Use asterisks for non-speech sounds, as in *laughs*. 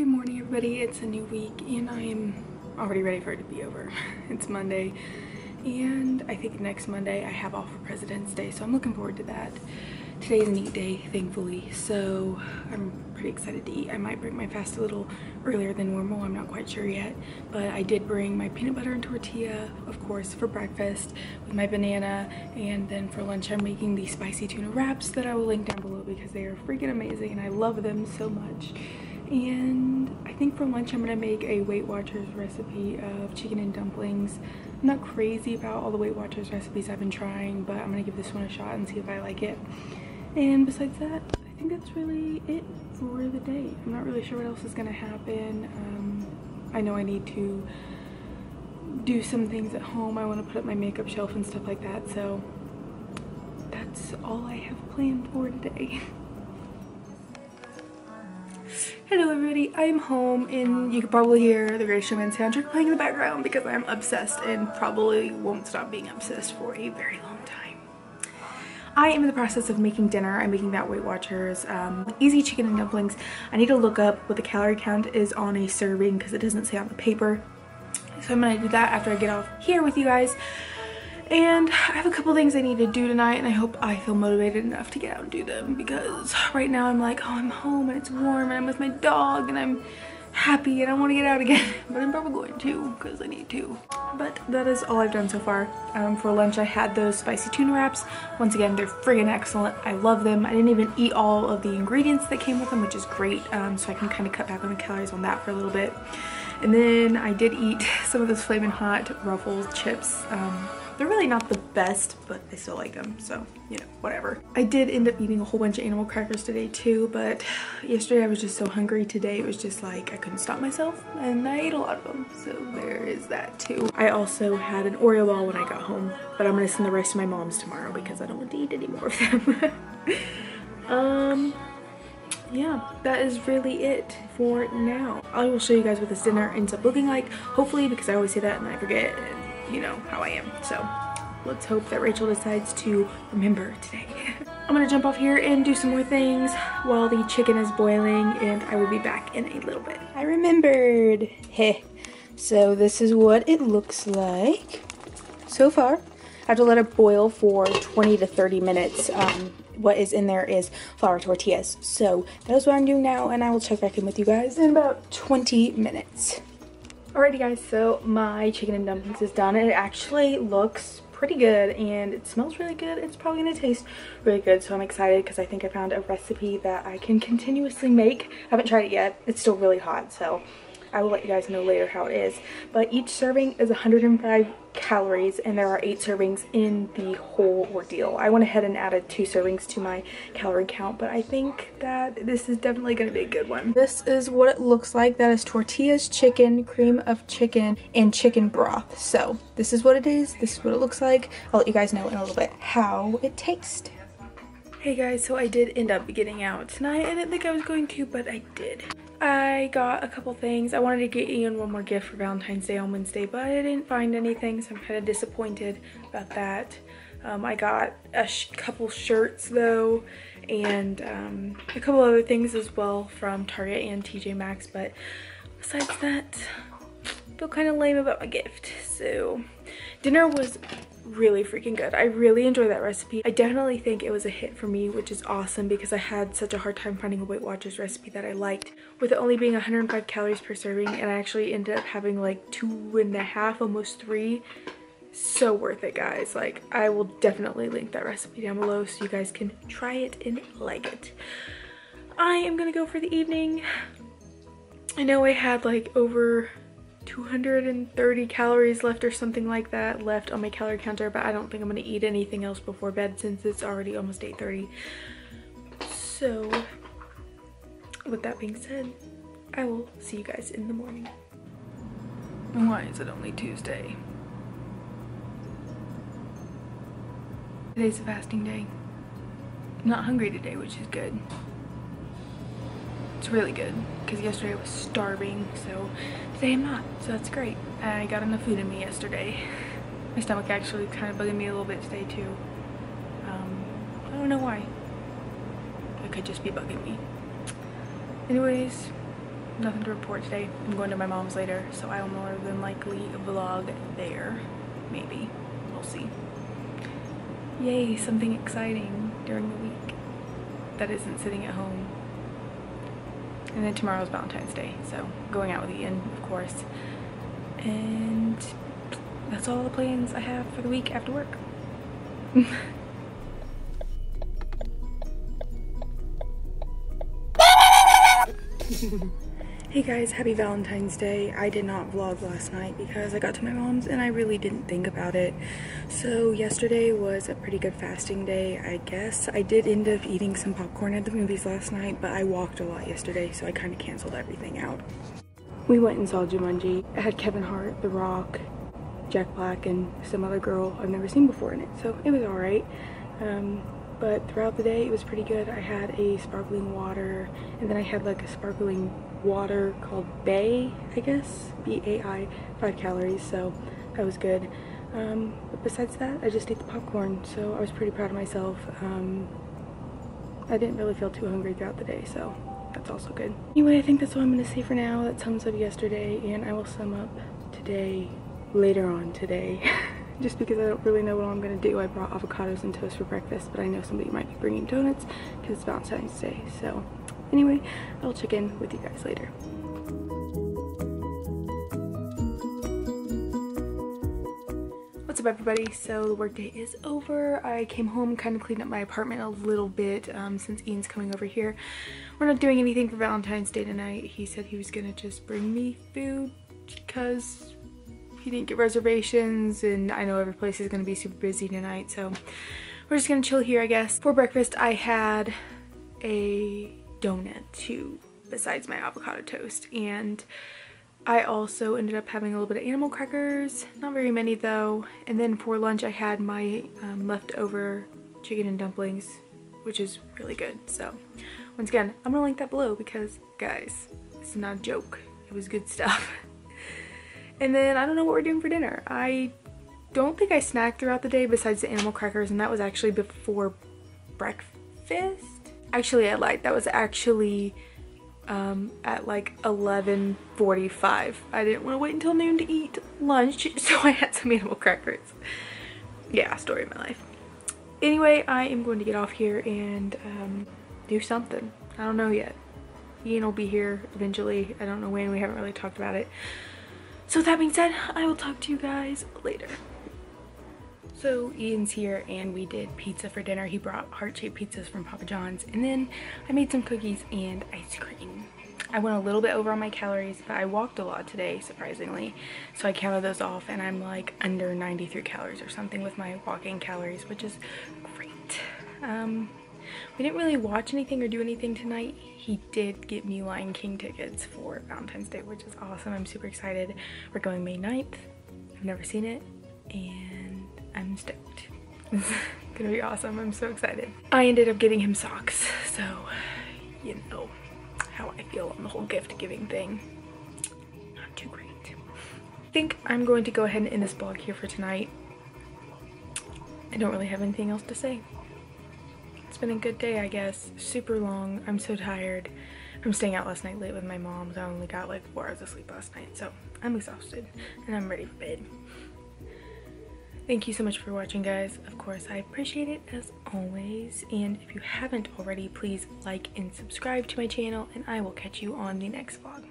Good morning everybody, it's a new week and I am already ready for it to be over. *laughs* it's Monday and I think next Monday I have off for President's Day so I'm looking forward to that. Today's an eat day thankfully so I'm pretty excited to eat. I might break my fast a little earlier than normal, I'm not quite sure yet but I did bring my peanut butter and tortilla of course for breakfast with my banana and then for lunch I'm making these spicy tuna wraps that I will link down below because they are freaking amazing and I love them so much and I think for lunch I'm gonna make a Weight Watchers recipe of chicken and dumplings. I'm not crazy about all the Weight Watchers recipes I've been trying, but I'm gonna give this one a shot and see if I like it. And besides that, I think that's really it for the day. I'm not really sure what else is gonna happen. Um, I know I need to do some things at home. I wanna put up my makeup shelf and stuff like that, so that's all I have planned for today. *laughs* Hello everybody, I'm home and you can probably hear the Greatest Showman soundtrack playing in the background because I'm obsessed and probably won't stop being obsessed for a very long time. I am in the process of making dinner. I'm making that Weight Watchers um, easy chicken and dumplings. I need to look up what the calorie count is on a serving because it doesn't say on the paper. So I'm gonna do that after I get off here with you guys. And I have a couple things I need to do tonight and I hope I feel motivated enough to get out and do them because right now I'm like, oh, I'm home and it's warm and I'm with my dog and I'm happy and I want to get out again. *laughs* But I'm probably going to because I need to. But that is all I've done so far. Um, for lunch I had those spicy tuna wraps. Once again, they're friggin' excellent. I love them. I didn't even eat all of the ingredients that came with them, which is great. Um, so I can kind of cut back on the calories on that for a little bit. And then I did eat *laughs* some of those Flamin' Hot Ruffles chips. Um, they're really not the best, but I still like them, so, you know, whatever. I did end up eating a whole bunch of animal crackers today too, but yesterday I was just so hungry. Today it was just like I couldn't stop myself, and I ate a lot of them, so there is that too. I also had an Oreo ball when I got home, but I'm gonna send the rest to my mom's tomorrow because I don't want to eat any more of them. *laughs* um, yeah, that is really it for now. I will show you guys what this dinner ends up looking like, hopefully, because I always say that and I forget you know how I am. So let's hope that Rachel decides to remember today. *laughs* I'm gonna jump off here and do some more things while the chicken is boiling and I will be back in a little bit. I remembered. Heh. So this is what it looks like so far. I have to let it boil for 20 to 30 minutes. Um, what is in there is flour tortillas. So that is what I'm doing now and I will check back in with you guys in about 20 minutes. Alrighty guys, so my chicken and dumplings is done. It actually looks pretty good and it smells really good. It's probably gonna taste really good, so I'm excited because I think I found a recipe that I can continuously make. I haven't tried it yet. It's still really hot, so I will let you guys know later how it is. But each serving is 105 calories and there are eight servings in the whole ordeal. I went ahead and added two servings to my calorie count, but I think that this is definitely to be a good one. This is what it looks like. That is tortillas, chicken, cream of chicken, and chicken broth. So this is what it is. This is what it looks like. I'll let you guys know in a little bit how it tastes. Hey guys, so I did end up getting out tonight. I didn't think I was going to, but I did. I got a couple things. I wanted to get Ian one more gift for Valentine's Day on Wednesday, but I didn't find anything, so I'm kind of disappointed about that. Um, I got a sh couple shirts though, and um, a couple other things as well from Target and TJ Maxx, but besides that, I feel kind of lame about my gift. So dinner was really freaking good. I really enjoy that recipe. I definitely think it was a hit for me, which is awesome because I had such a hard time finding a Weight Watchers recipe that I liked. With it only being 105 calories per serving and I actually ended up having like two and a half, almost three. So worth it, guys. Like, I will definitely link that recipe down below so you guys can try it and like it. I am gonna go for the evening. I know I had like over 230 calories left or something like that left on my calorie counter, but I don't think I'm gonna eat anything else before bed since it's already almost 8.30. So, with that being said, I will see you guys in the morning. Why is it only Tuesday? Today's a fasting day. I'm not hungry today, which is good. It's really good because yesterday I was starving, so today I'm not, so that's great. I got enough food in me yesterday. My stomach actually kind of bugging me a little bit today too. Um, I don't know why. It could just be bugging me. Anyways, nothing to report today. I'm going to my mom's later, so I will more than likely vlog there. Maybe. We'll see. Yay, something exciting during the week that isn't sitting at home. And then tomorrow's Valentine's Day, so going out with Ian, of course. And that's all the plans I have for the week after work. *laughs* Hey guys, happy Valentine's Day. I did not vlog last night because I got to my mom's and I really didn't think about it. So yesterday was a pretty good fasting day, I guess. I did end up eating some popcorn at the movies last night, but I walked a lot yesterday, so I kind of canceled everything out. We went and saw Jumanji. It had Kevin Hart, The Rock, Jack Black, and some other girl I've never seen before in it, so it was alright. Um, but throughout the day it was pretty good. I had a sparkling water and then I had like a sparkling water called Bay, I guess, B-A-I, five calories, so that was good. Um, but besides that, I just ate the popcorn, so I was pretty proud of myself. Um, I didn't really feel too hungry throughout the day, so that's also good. Anyway, I think that's all I'm going to say for now. That sums up yesterday, and I will sum up today later on today. *laughs* just because I don't really know what I'm going to do. I brought avocados and toast for breakfast, but I know somebody might be bringing donuts because it's Valentine's Day, so Anyway, I'll check in with you guys later. What's up everybody? So the workday is over. I came home, kind of cleaned up my apartment a little bit um, since Ian's coming over here. We're not doing anything for Valentine's Day tonight. He said he was gonna just bring me food because he didn't get reservations and I know every place is gonna be super busy tonight so we're just gonna chill here I guess. For breakfast I had a donut too besides my avocado toast and I also ended up having a little bit of animal crackers, not very many though, and then for lunch I had my um, leftover chicken and dumplings which is really good. So once again I'm gonna link that below because guys it's not a joke. It was good stuff *laughs* and then I don't know what we're doing for dinner I don't think I snacked throughout the day besides the animal crackers and that was actually before breakfast Actually, I lied. That was actually um, at like 11.45. I didn't want to wait until noon to eat lunch, *laughs* so I had some animal crackers. Yeah, story of my life. Anyway, I am going to get off here and um, do something. I don't know yet. Ian will be here eventually. I don't know when. We haven't really talked about it. So that being said, I will talk to you guys later. So Ian's here and we did pizza for dinner. He brought heart-shaped pizzas from Papa John's and then I made some cookies and ice cream. I went a little bit over on my calories, but I walked a lot today, surprisingly. So I counted those off and I'm like under 93 calories or something with my walking calories, which is great. Um, we didn't really watch anything or do anything tonight. He did get me Lion King tickets for Valentine's Day, which is awesome. I'm super excited. We're going May 9th. I've never seen it and I'm stoked. It's *laughs* gonna be awesome. I'm so excited. I ended up getting him socks, so you know how I feel on the whole gift giving thing. Not too great. I think I'm going to go ahead and end this vlog here for tonight. I don't really have anything else to say. Been a good day, I guess. Super long. I'm so tired. I'm staying out last night late with my mom, so I only got like four hours of sleep last night. So I'm exhausted and I'm ready for bed. Thank you so much for watching guys. Of course, I appreciate it as always. And if you haven't already, please like and subscribe to my channel and I will catch you on the next vlog.